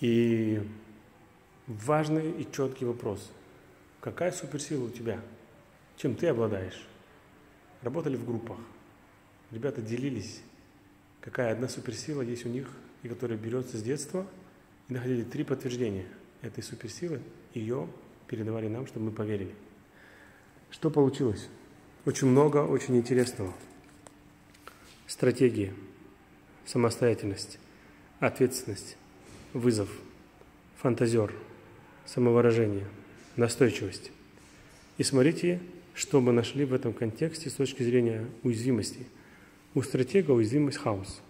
И важный и четкий вопрос. Какая суперсила у тебя? Чем ты обладаешь? Работали в группах. Ребята делились, какая одна суперсила есть у них, и которая берется с детства, и находили три подтверждения этой суперсилы, ее передавали нам, чтобы мы поверили. Что получилось? Очень много, очень интересного. Стратегии, самостоятельность, ответственность, вызов, фантазер, самовыражение, настойчивость. И смотрите, что мы нашли в этом контексте с точки зрения уязвимости. У стратега уязвимость хаос.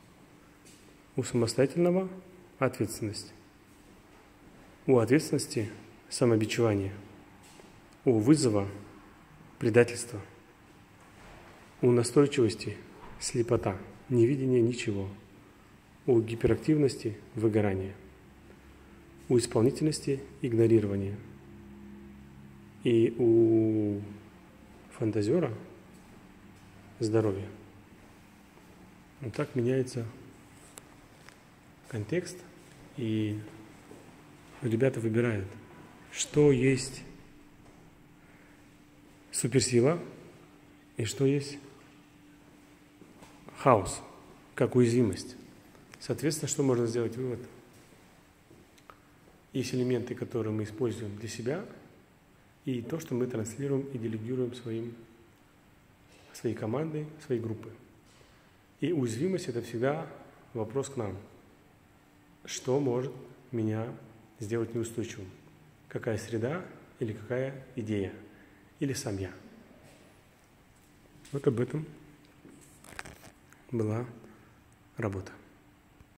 У самостоятельного – ответственность. У ответственности – самобичевание. У вызова – предательство. У настойчивости – слепота, невидение ничего. У гиперактивности – выгорание. У исполнительности – игнорирование. И у фантазера – здоровье. Вот так меняется контекст, и ребята выбирают, что есть суперсила и что есть хаос, как уязвимость. Соответственно, что можно сделать вывод? Есть элементы, которые мы используем для себя, и то, что мы транслируем и делегируем своим, своей командой, своей группы. И уязвимость – это всегда вопрос к нам. Что может меня сделать неустойчивым? Какая среда или какая идея? Или сам я? Вот об этом была работа.